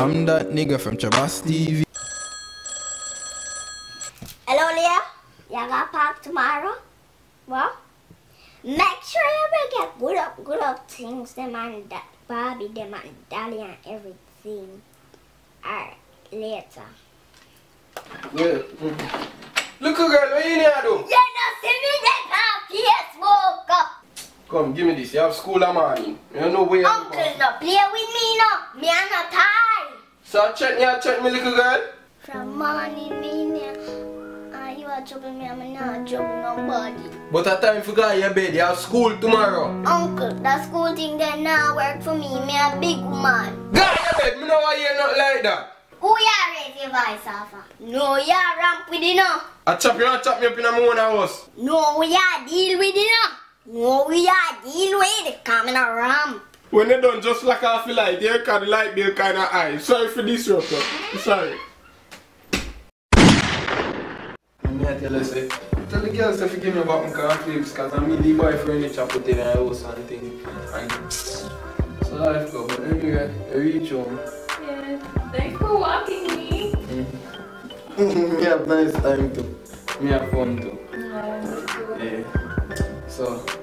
I'm that nigga from Trabass TV. Hello, Leah. You got park tomorrow? What? Make sure you will get good up, good up things, them and that Barbie, them and Dolly and everything. Alright, later. Well, look, girl, what you need to do? You know, see me that on Facebook. Come, give me this. You have school in the morning. You don't know where you're Uncle, no play with me no. Me and no tie. So check me, check me, little girl. From morning, me Ah, you are trouble me, I'm not trouble nobody. But a time for go your bed. You have school tomorrow. Uncle, that school thing that now work for me. Me a big woman. Go your bed. Me know why you not like that. Who ya raise your voice of? No, ya ramp with it no. I chop you, I chop me up in a moon house. No, we ya deal with it no. No, we ya deal with it. Coming a ramp. When they done just like off the light, you can the light bill kind of high. Sorry for this, Rocco. Sorry. Me I tell you, say, eh? tell the girls to forgive me about my car clips, cause I'm the boyfriend which I put in the house and thing. And so life go, but anyway, I reach home. Yeah, thanks for walking me. Mm-hmm. me have nice time too. Me have fun too. No, Yeah. So,